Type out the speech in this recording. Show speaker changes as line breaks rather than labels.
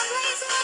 Amazing.